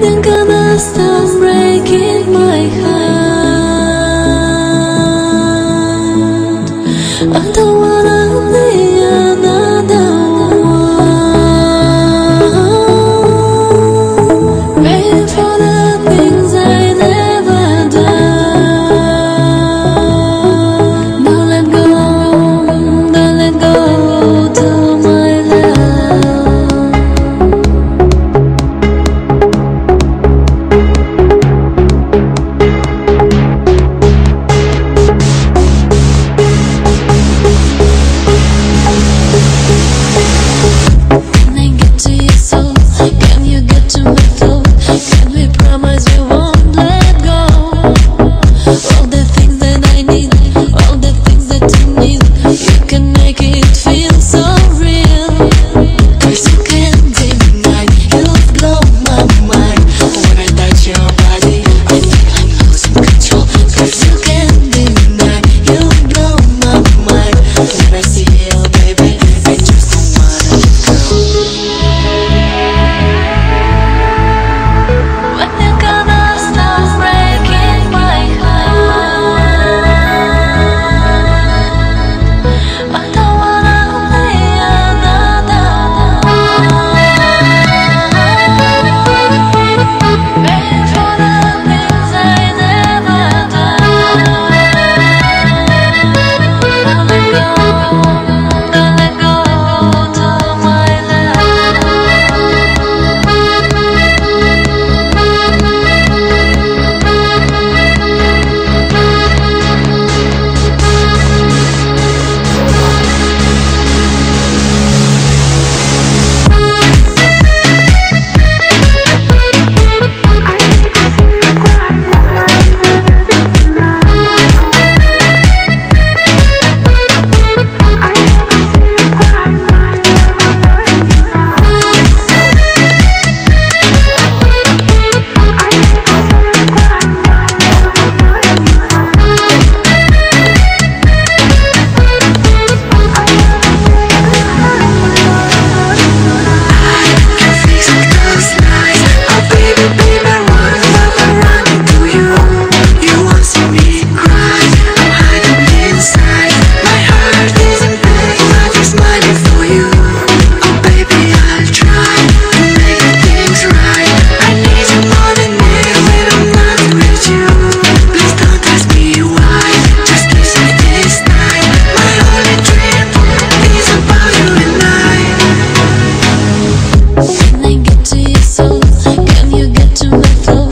think I must have breaking my heart. chamas de little